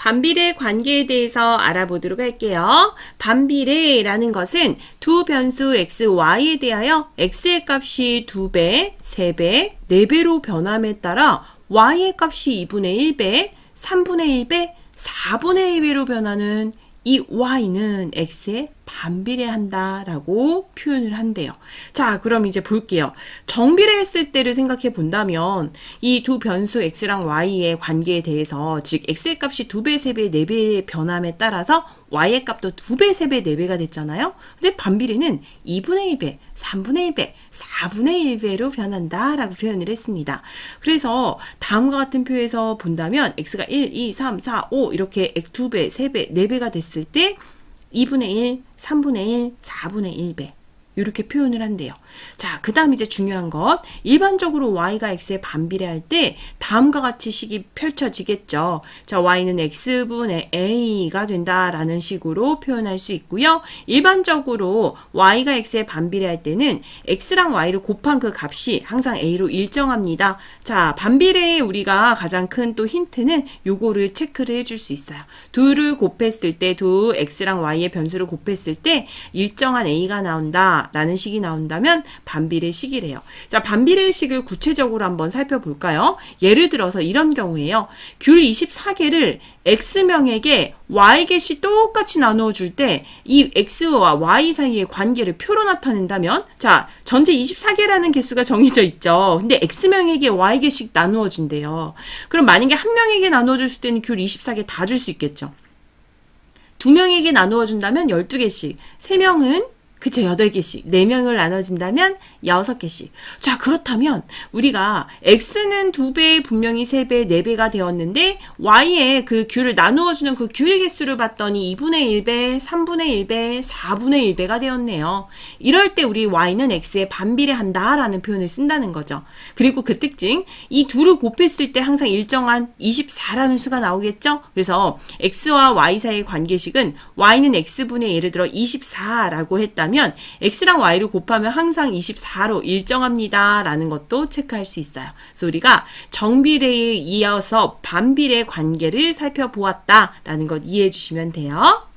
반비례 관계에 대해서 알아보도록 할게요. 반비례라는 것은 두 변수 x, y에 대하여 x의 값이 2배, 3배, 4배로 변함에 따라 y의 값이 2분의 1배, 3분의 1배, 4분의 1배로 변하는 이 y는 x에 반비례한다라고 표현을 한대요. 자, 그럼 이제 볼게요. 정비례했을 때를 생각해 본다면 이 두 변수 x랑 y의 관계에 대해서 즉 x의 값이 2배, 3배, 4배의 변함에 따라서 y의 값도 2배, 3배, 4배가 됐잖아요. 근데 반비례는 2분의 1배, 3분의 1배, 4분의 1배로 변한다 라고 표현을 했습니다. 그래서 다음과 같은 표에서 본다면 x가 1, 2, 3, 4, 5 이렇게 2배, 3배, 4배가 됐을 때 2분의 1, 3분의 1, 4분의 1배 이렇게 표현을 한대요. 자, 그 다음 이제 중요한 것. 일반적으로 y가 x에 반비례할 때 다음과 같이 식이 펼쳐지겠죠. 자, y는 x분의 a가 된다라는 식으로 표현할 수 있고요. 일반적으로 y가 x에 반비례할 때는 x랑 y를 곱한 그 값이 항상 a로 일정합니다. 자, 반비례의 우리가 가장 큰 또 힌트는 요거를 체크를 해줄 수 있어요. 둘을 곱했을 때, 두 x랑 y의 변수를 곱했을 때 일정한 a가 나온다. 라는 식이 나온다면 반비례 식이래요. 자, 반비례 식을 구체적으로 한번 살펴볼까요? 예를 들어서 이런 경우에요. 귤 24개를 x명에게 y개씩 똑같이 나누어 줄 때 이 x와 y 사이의 관계를 표로 나타낸다면 자, 전체 24개라는 개수가 정해져 있죠. 근데 x명에게 y개씩 나누어 준대요. 그럼 만약에 한 명에게 나누어 줄 때는 귤 24개 다 줄 수 있겠죠. 두 명에게 나누어 준다면 12개씩, 세 명은 그쵸, 8개씩. 4명을 나눠진다면 6개씩. 자, 그렇다면 우리가 x는 2배, 분명히 3배, 4배가 되었는데 y의 그 귤을 나누어주는 그 귤의 개수를 봤더니 2분의 1배, 3분의 1배, 4분의 1배가 되었네요. 이럴 때 우리 y는 x에 반비례한다 라는 표현을 쓴다는 거죠. 그리고 그 특징, 이 둘을 곱했을 때 항상 일정한 24라는 수가 나오겠죠? 그래서 x와 y 사이의 관계식은 y는 x분의 예를 들어 24라고 했다면 있다면 x랑 y를 곱하면 항상 24로 일정합니다. 라는 것도 체크할 수 있어요. 그래서 우리가 정비례에 이어서 반비례 관계를 살펴보았다. 라는 것 이해해 주시면 돼요.